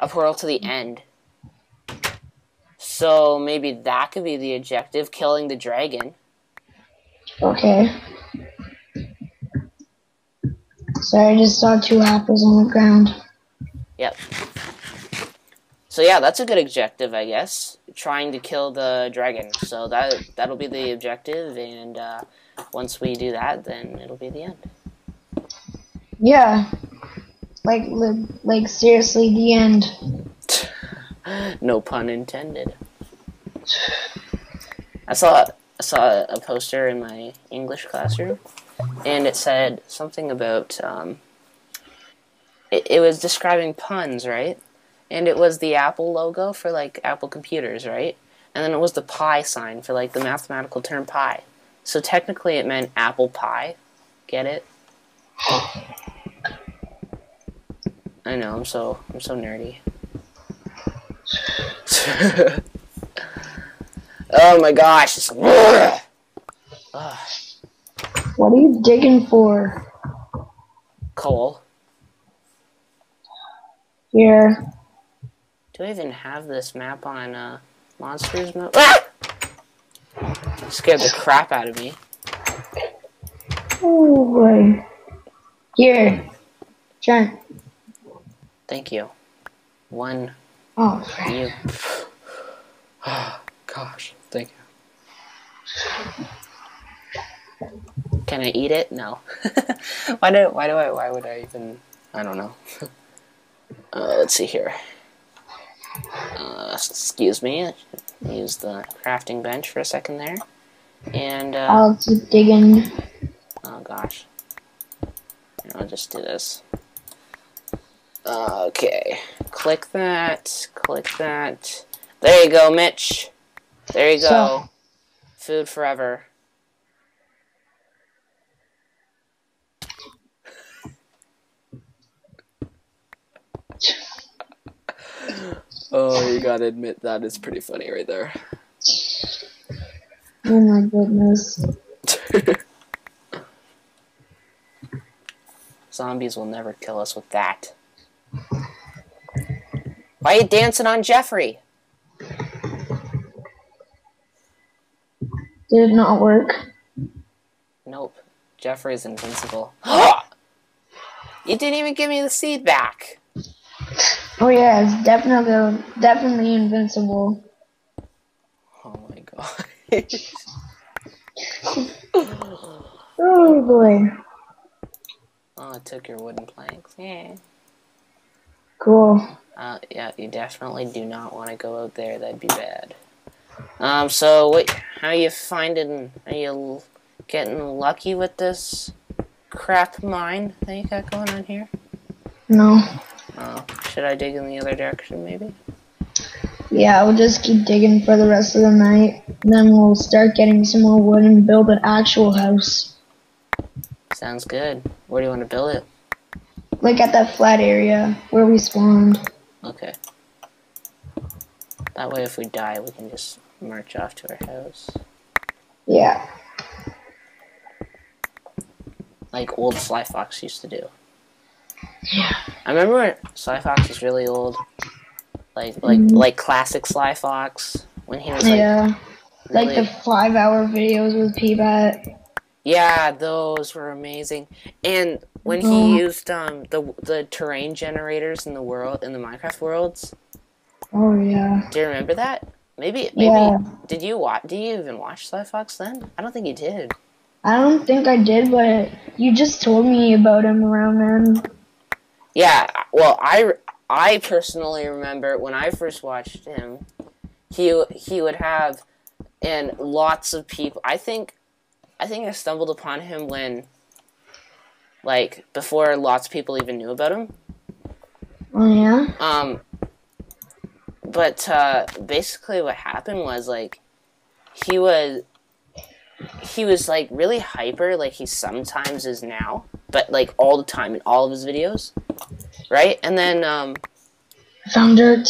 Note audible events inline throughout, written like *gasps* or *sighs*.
a portal to the end. So maybe that could be the objective, killing the dragon. Okay. Sorry, I just saw two apples on the ground. Yep. So yeah, that's a good objective, I guess. Trying to kill the dragon. So that that'll be the objective, and uh, once we do that, then it'll be the end. Yeah. Like, li- like seriously, the end. no pun intended. I saw I saw a poster in my English classroom, and it said something about um, it, it was describing puns, right? And it was the Apple logo for like Apple computers, right? And then it was the pi sign for like the mathematical term pi. So technically, it meant apple pie. Get it? I know. I'm so I'm so nerdy. *laughs* oh my gosh! It's. What are you digging for? Coal. Here. Do I even have this map on uh, Monsters mode? Ah! Scared the crap out of me. Oh boy. Here. Trent. Thank you. One Oh, you. *sighs* Gosh, thank you. Can I eat it? No. *laughs* why do why do I why would I even I don't know. *laughs* uh, let's see here. Uh, excuse me. Use the crafting bench for a second there. And uh, I'll keep digging. Oh gosh. I'll just do this. Okay. Click that. Click that. There you go, Mitch. There you go. So- Food forever. oh, you gotta admit that is pretty funny right there. Oh my goodness. *laughs* Zombies will never kill us with that. Why are you dancing on Jeffrey? Did not work? Nope. Jeffrey's invincible. *gasps* you didn't even give me the seed back. Oh yeah, it's definitely definitely invincible. Oh my god. *laughs* Oh boy. oh, I took your wooden planks. Yeah. Cool. Uh, yeah, you definitely do not want to go out there. That'd be bad. Um, so what? How you finding? Are you getting lucky with this crap mine that you got going on here? No. Oh, should I dig in the other direction, maybe? Yeah, we'll just keep digging for the rest of the night. Then we'll start getting some more wood and build an actual house. Sounds good. Where do you want to build it? Like at that flat area where we spawned. Okay. That way, if we die, we can just march off to our house. Yeah. Like old Sly Fox used to do. Yeah. I remember when Sly Fox was really old. Like, like, Mhm. like classic Sly Fox. When he was like, yeah. Like the five hour videos with P-Bat. Yeah, those were amazing. And when he used um the the terrain generators in the world in the Minecraft worlds, Oh yeah. do you remember that? Maybe maybe Yeah. did you watch? Did you even watch Sly Fox then? I don't think you did. I don't think I did, but you just told me about him around then. Yeah, well, I I personally remember when I first watched him, he he would have and lots of people. I think I think I stumbled upon him when like before lots of people even knew about him. Oh yeah. Um, but uh, basically, what happened was like he was he was like really hyper, like he sometimes is now, but like all the time in all of his videos, right? And then um, I found dirt.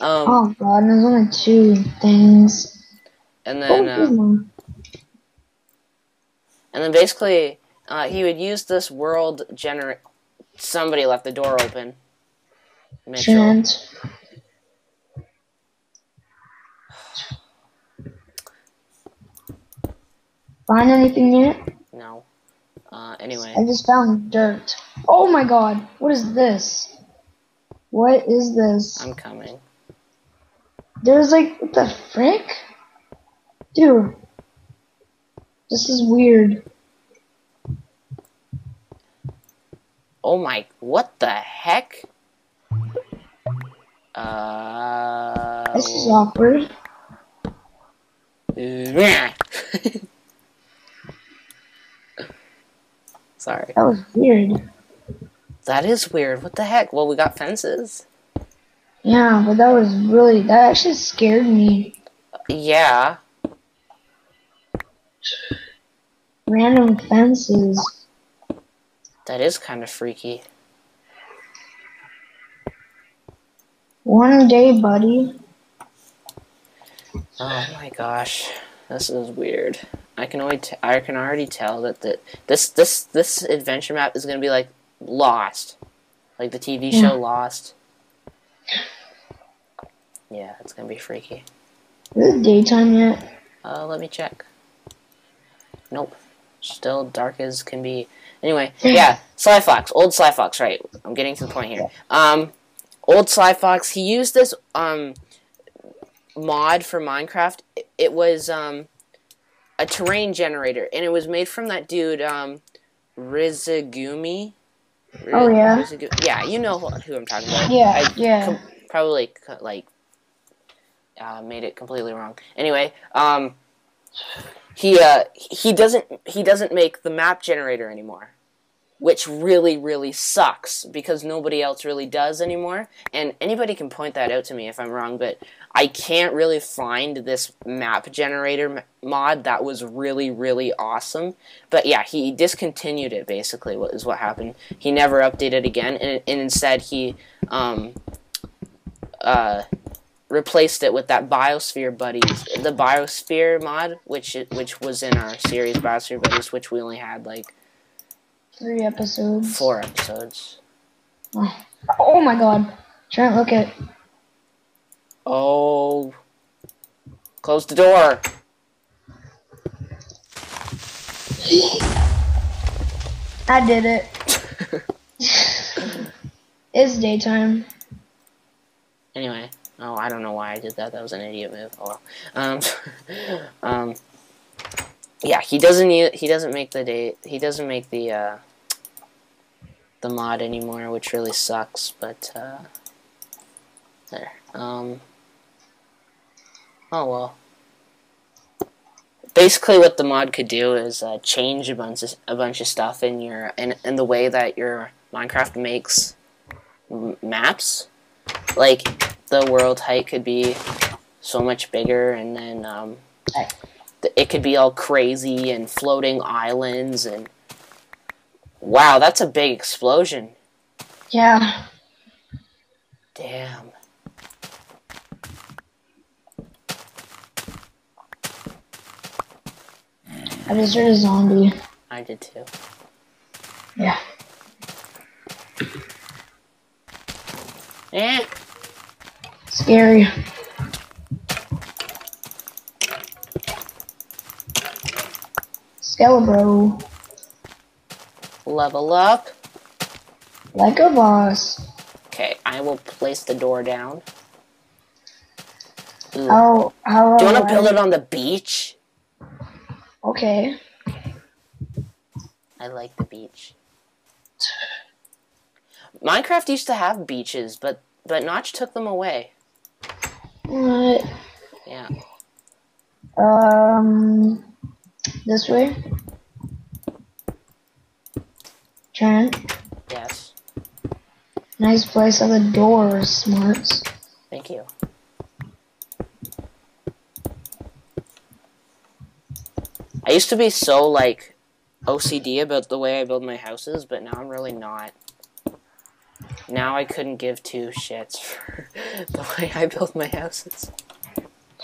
um, Oh god, there's only two things. and Oh, then here's uh, and then basically uh, he would use this world generate. Somebody left the door open. Mitchell. Trent. Find anything yet? No. Uh, anyway, I just found dirt. Oh my god, what is this? What is this? I'm coming. There's like, what the frick? Dude. This is weird. Oh my, what the heck? Uh. This is awkward. *laughs* Sorry. That was weird. That is weird. What the heck? Well, we got fences. Yeah, but that was really, that actually scared me. Yeah. Random fences. That is kind of freaky. One day, buddy. Oh my gosh, this is weird. I can only t- I can already tell that the this this this adventure map is gonna be like Lost, like the TV Yeah. show Lost. Yeah, it's gonna be freaky. Is it daytime yet? Uh, let me check. Nope, still dark as can be. Anyway, *laughs* yeah, Sly Fox, old Sly Fox, right? I'm getting to the point here. Um, old Sly Fox, he used this um mod for Minecraft. It, it was um a terrain generator, and it was made from that dude um Oh, yeah? Yeah, you know who, who I'm talking about. Yeah, I yeah. probably like uh, made it completely wrong. Anyway, um, he uh, he doesn't he doesn't make the map generator anymore, which really really sucks because nobody else really does anymore. And anybody can point that out to me if I'm wrong, but I can't really find this map generator mod that was really really awesome. But yeah, he discontinued it basically. What is what happened? He never updated again, and, and instead he um, uh, replaced it with that Biosphere Buddies, the Biosphere mod, which which was in our series Biosphere Buddies, which we only had like Three episodes. four episodes. Oh, oh my god. Trent, look at. Oh, close the door. I did it. *laughs* It's daytime. Anyway, oh, I don't know why I did that. That was an idiot move. Oh well. Um, *laughs* um, yeah, he doesn't. He doesn't make the day. He doesn't make the uh, the mod anymore, which really sucks. But uh, there. Um. Oh well. Basically, what the mod could do is uh, change a bunch of, a bunch of stuff in your in in the way that your Minecraft makes maps like the world height could be so much bigger and then um, it could be all crazy and floating islands and wow that's a big explosion Yeah. damn I just heard a zombie. i did too Yeah. eh Scary. Skelebro. level up Like a boss. okay i will place the door down Ooh. How, how do you want to build it on the beach Okay. i like the beach minecraft used to have beaches but but notch took them away What? yeah Um, this way. Trent, yes nice place on the door, smarts. Thank you. I used to be so like OCD about the way I build my houses, but now I'm really not. Now I couldn't give two shits for *laughs* the way I build my houses.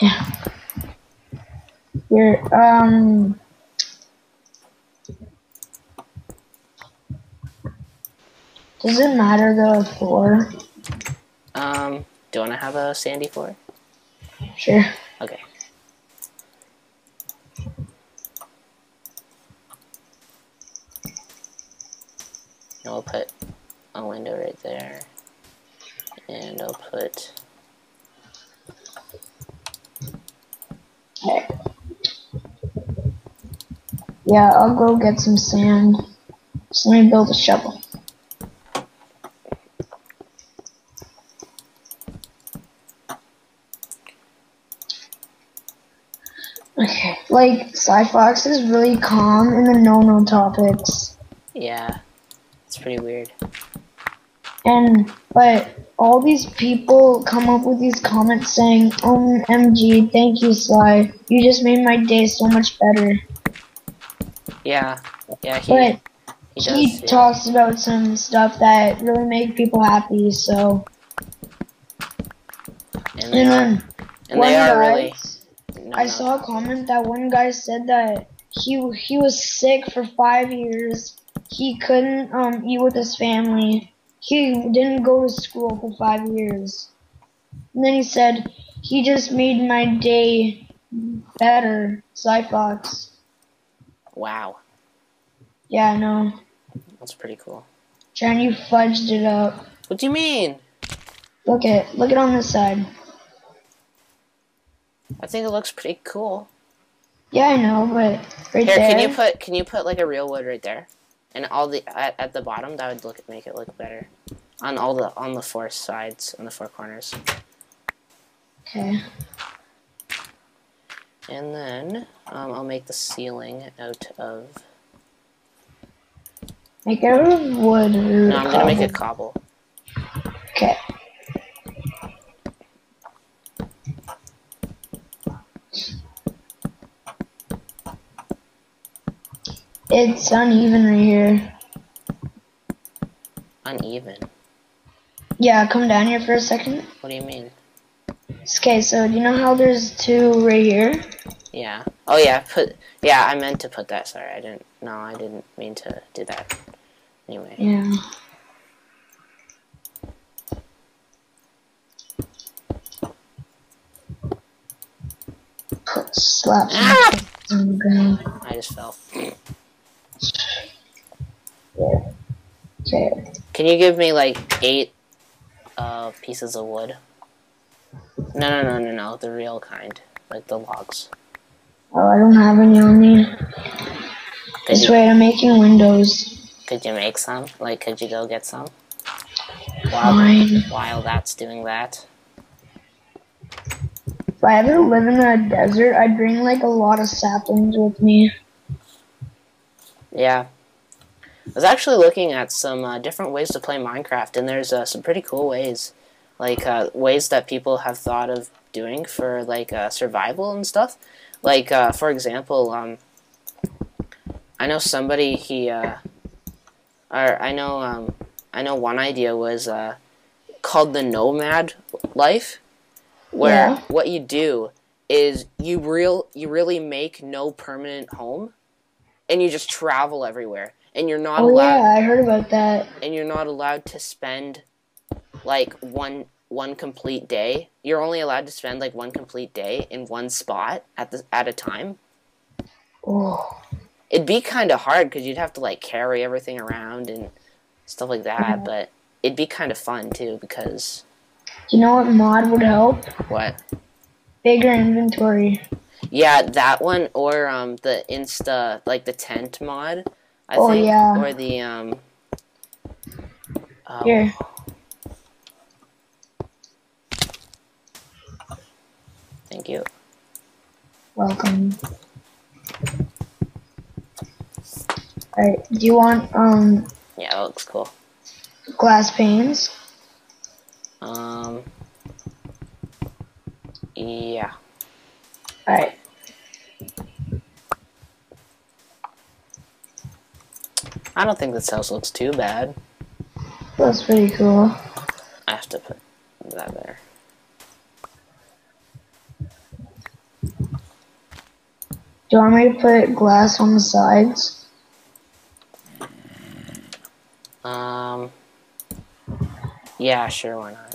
Yeah. Here, um. Does it matter the floor? Um, do you want to have a sandy floor? Sure. Okay. And we'll put a window right there. And I'll put Okay. Yeah, I'll go get some sand. Just let me build a shovel. Okay, like Sly Fox is really calm in the no-no topics, yeah. It's pretty weird. And but all these people come up with these comments saying, "OMG, thank you, Sly. You just made my day so much better." Yeah. Yeah, he, But he does. he yeah. talks about some stuff that really make people happy. So, and and are, then and one guy, really. No, I no. saw a comment that one guy said that he he was sick for five years. He couldn't um eat with his family. He didn't go to school for five years. And then he said he just made my day better. Sly Fox. Wow. Yeah, I know. That's pretty cool. Jen, you fudged it up. What do you mean? Look at look at on this side. I think it looks pretty cool. Yeah, I know, but right Here, there. can you put can you put like a real wood right there, and all the at, at the bottom that would look make it look better, on all the on the four sides on the four corners, Okay. and then um, I'll make the ceiling out of. Make out of wood No, I'm gonna make it cobble. cobble. Okay. It's uneven right here. Uneven. Yeah, come down here for a second. What do you mean? Okay, so do you know how there's two right here? Yeah. Oh yeah. Put. Yeah, I meant to put that. Sorry, I didn't. No, I didn't mean to do that. Anyway. Yeah. Put slap Ah! on the ground. I just fell. Okay. Can you give me like eight uh, pieces of wood? No, no, no, no, no. The real kind, like the logs. Oh, I don't have any on me. Could Just you, wait, I'm making windows. could you make some? Like, could you go get some? While, Fine. while that's doing that. If I ever live in a desert, I'd bring like a lot of saplings with me. Yeah. I was actually looking at some uh, different ways to play Minecraft, and there's uh, some pretty cool ways, like uh, ways that people have thought of doing for like uh, survival and stuff. Like, uh, for example, um, I know somebody he, uh, or I know, um, I know one idea was uh, called the nomad life, where Yeah. what you do is you real you really make no permanent home, and you just travel everywhere, and you're not Oh allowed yeah, I heard about that. and you're not allowed to spend like one one complete day. You're only allowed to spend like one complete day in one spot at the at a time. Oh, It'd be kind of hard because you'd have to like carry everything around and stuff like that. Yeah. But it'd be kind of fun too because you know what mod would help? what? Bigger inventory. Yeah, that one or um the Insta like the tent mod. I Oh, think, yeah. or the um. oh, Here. Thank you. Welcome. Alright, do you want um Yeah, that looks cool. glass panes? Um. Yeah. Alright. I don't think this house looks too bad. That's pretty cool. I have to put that there. Do you want me to put glass on the sides? Um. Yeah, sure, why not?